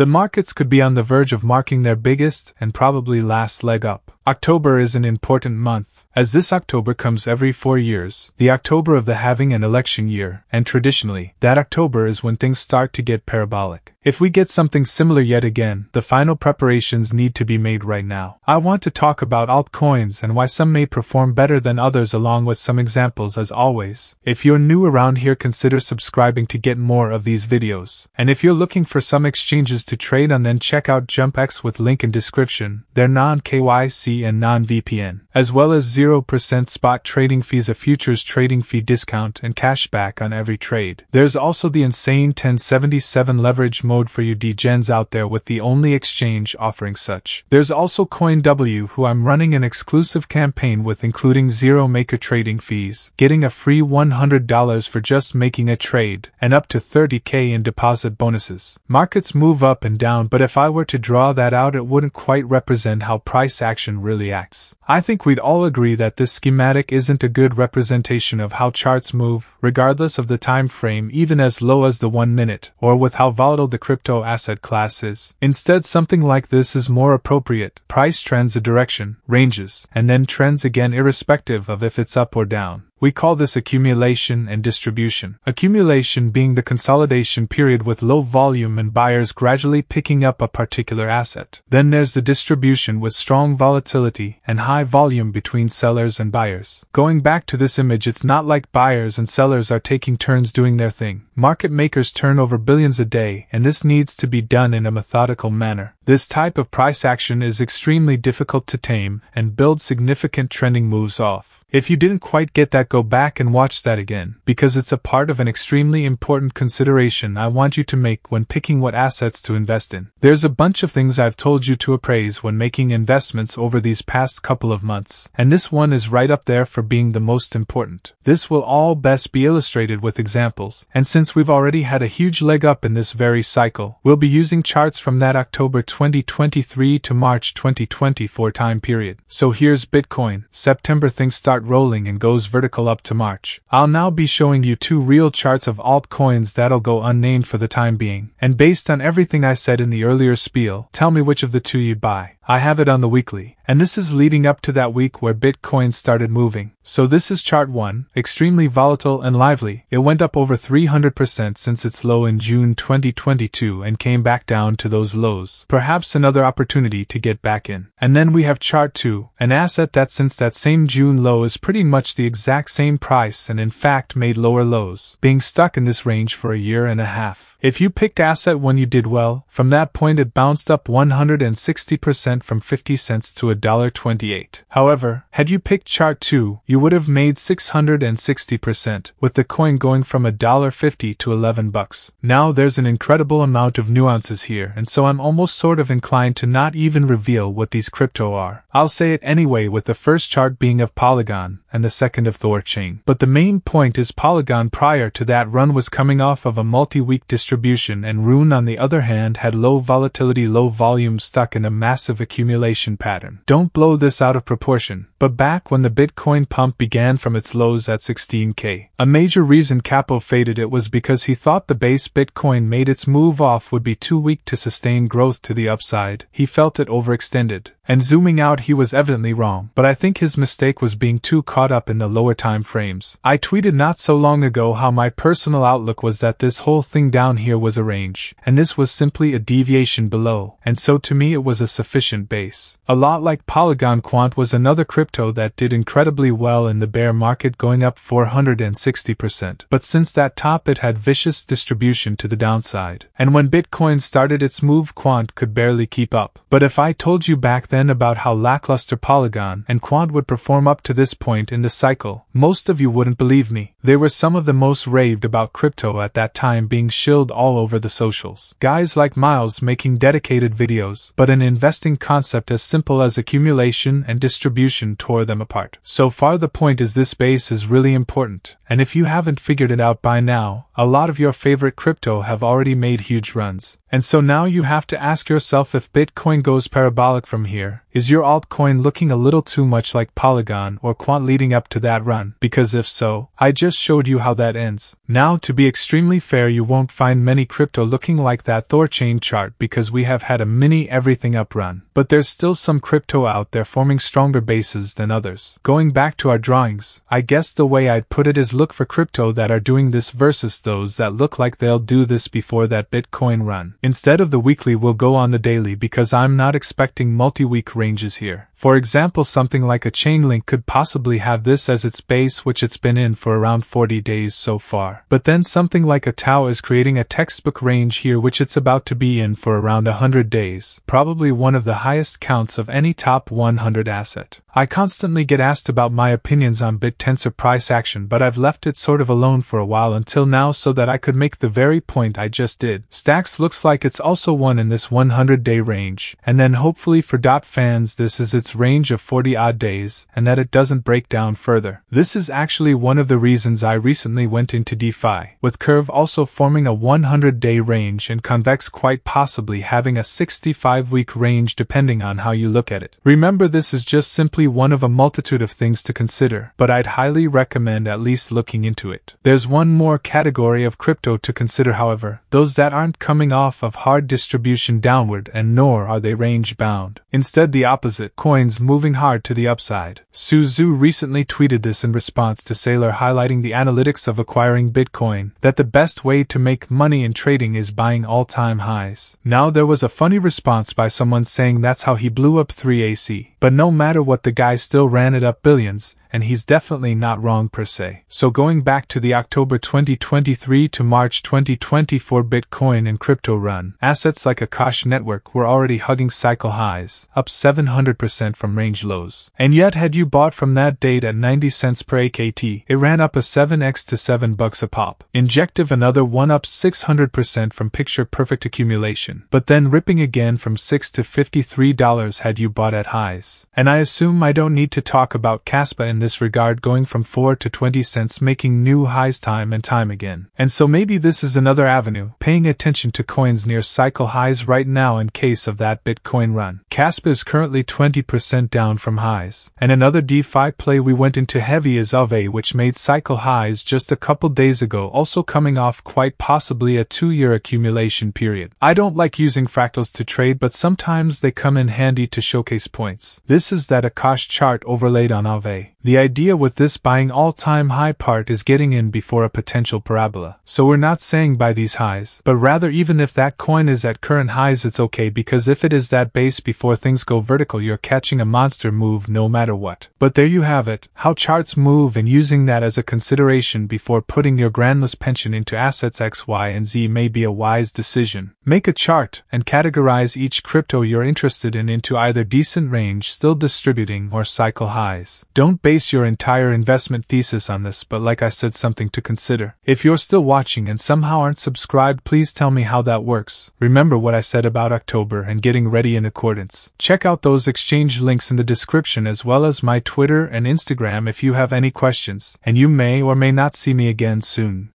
The markets could be on the verge of marking their biggest and probably last leg up. October is an important month, as this October comes every four years, the October of the halving an election year, and traditionally, that October is when things start to get parabolic. If we get something similar yet again, the final preparations need to be made right now. I want to talk about altcoins and why some may perform better than others, along with some examples as always. If you're new around here, consider subscribing to get more of these videos. And if you're looking for some exchanges to trade on, then check out Jumpex with link in description. They're non KYC and non-VPN, as well as 0% spot trading fees, a futures trading fee discount, and cashback on every trade. There's also the insane 1077 leverage mode for you degens out there with the only exchange offering such. There's also CoinW who I'm running an exclusive campaign with including zero maker trading fees, getting a free $100 for just making a trade, and up to 30k in deposit bonuses. Markets move up and down, but if I were to draw that out, it wouldn't quite represent how price action really acts. I think we'd all agree that this schematic isn't a good representation of how charts move, regardless of the time frame, even as low as the 1 minute, or with how volatile the crypto asset class is. Instead, something like this is more appropriate. Price trends a direction, ranges, and then trends again irrespective of if it's up or down. We call this accumulation and distribution. Accumulation being the consolidation period with low volume and buyers gradually picking up a particular asset. Then there's the distribution with strong volatility and high volume between sellers and buyers. Going back to this image, it's not like buyers and sellers are taking turns doing their thing. Market makers turn over billions a day, and this needs to be done in a methodical manner. This type of price action is extremely difficult to tame and build significant trending moves off. If you didn't quite get that, go back and watch that again, because it's a part of an extremely important consideration I want you to make when picking what assets to invest in. There's a bunch of things I've told you to appraise when making investments over these past couple of months, and this one is right up there for being the most important. This will all best be illustrated with examples, and since we've already had a huge leg up in this very cycle, we'll be using charts from that October 2023 to March 2024 time period. So here's Bitcoin. September things start start rolling and goes vertical up to March. I'll now be showing you two real charts of altcoins that'll go unnamed for the time being, and based on everything I said in the earlier spiel, tell me which of the two you'd buy. I have it on the weekly, and this is leading up to that week where Bitcoin started moving. So this is chart 1, extremely volatile and lively. It went up over 300% since its low in June 2022 and came back down to those lows. Perhaps another opportunity to get back in. And then we have chart 2, an asset that since that same June low is pretty much the exact same price and in fact made lower lows, being stuck in this range for a year and a half. If you picked asset when you did well, from that point it bounced up 160% from 50 cents to $1.28. However, had you picked chart 2, you would have made 660%, with the coin going from $1.50 to 11 bucks. Now there's an incredible amount of nuances here, and so I'm almost sort of inclined to not even reveal what these crypto are. I'll say it anyway with the first chart being of Polygon, and the second of Thorchain. But the main point is Polygon prior to that run was coming off of a multi-week distribution, and Rune, on the other hand, had low volatility, low volume stuck in a massive accumulation pattern. Don't blow this out of proportion, but back when the Bitcoin pump began from its lows at 16k, a major reason Capo faded it was because he thought the base Bitcoin made its move off would be too weak to sustain growth to the upside. He felt it overextended and zooming out he was evidently wrong, but I think his mistake was being too caught up in the lower time frames. I tweeted not so long ago how my personal outlook was that this whole thing down here was a range, and this was simply a deviation below, and so to me it was a sufficient base. A lot like Polygon Quant was another crypto that did incredibly well in the bear market going up 460%, but since that top it had vicious distribution to the downside, and when Bitcoin started its move Quant could barely keep up. But if I told you back then then about how lackluster Polygon and Quant would perform up to this point in the cycle, most of you wouldn't believe me. They were some of the most raved about crypto at that time being shilled all over the socials. Guys like Miles making dedicated videos, but an investing concept as simple as accumulation and distribution tore them apart. So far the point is this base is really important, and if you haven't figured it out by now, a lot of your favorite crypto have already made huge runs. And so now you have to ask yourself if Bitcoin goes parabolic from here, Is your altcoin looking a little too much like Polygon or Quant leading up to that run? Because if so, I just showed you how that ends. Now, to be extremely fair, you won't find many crypto looking like that Thorchain chart because we have had a mini everything up run. But there's still some crypto out there forming stronger bases than others. Going back to our drawings, I guess the way I'd put it is look for crypto that are doing this versus those that look like they'll do this before that Bitcoin run. Instead of the weekly, we'll go on the daily because I'm not expecting multi week ranges here. For example, something like a Chainlink could possibly have this as its base, which it's been in for around 40 days so far. But then something like a TAO is creating a textbook range here, which it's about to be in for around 100 days, probably one of the highest counts of any top 100 asset. I constantly get asked about my opinions on BitTensor price action, but I've left it sort of alone for a while until now so that I could make the very point I just did. Stacks looks like it's also one in this 100 day range, and then hopefully for DOT fans, this is its range of 40 odd days, and that it doesn't break down further. This is actually one of the reasons I recently went into DeFi, with Curve also forming a 100 day range and Convex quite possibly having a 65 week range depending on how you look at it. Remember, this is just simply one of a multitude of things to consider, but I'd highly recommend at least looking into it. There's one more category of crypto to consider, however, those that aren't coming off of hard distribution downward and nor are they range bound. Instead, the opposite coins moving hard to the upside. Su Zhu recently tweeted this in response to Saylor highlighting the analytics of acquiring Bitcoin that the best way to make money in trading is buying all time highs. Now, there was a funny response by someone saying that's how he blew up 3AC. But no matter what, the guy still ran it up billions, and he's definitely not wrong per se. So going back to the October 2023 to March 2024 Bitcoin and crypto run, assets like Akash Network were already hugging cycle highs, up 700% from range lows. And yet had you bought from that date at 90 cents per AKT, it ran up a 7x to 7 bucks a pop. Injective another one up 600% from picture perfect accumulation, but then ripping again from 6 to $53 had you bought at highs. And I assume I don't need to talk about Kaspa in this regard going from 4 to 20 cents making new highs time and time again. And so maybe this is another avenue, paying attention to coins near cycle highs right now in case of that Bitcoin run. Kaspa is currently 20% down from highs. And another DeFi play we went into heavy is Aave which made cycle highs just a couple days ago also coming off quite possibly a two-year accumulation period. I don't like using fractals to trade but sometimes they come in handy to showcase points. This is that Akash chart overlaid on Aave. The idea with this buying all time high part is getting in before a potential parabola. So we're not saying buy these highs, but rather even if that coin is at current highs, it's okay because if it is that base before things go vertical, you're catching a monster move no matter what. But there you have it how charts move and using that as a consideration before putting your grandless pension into assets X, Y, and Z may be a wise decision. Make a chart and categorize each crypto you're interested in into either decent range, still distributing, or cycle highs. Don't base your entire investment thesis on this, but like I said, something to consider. If you're still watching and somehow aren't subscribed, please tell me how that works. Remember what I said about October and getting ready in accordance. Check out those exchange links in the description as well as my Twitter and Instagram if you have any questions, and you may or may not see me again soon.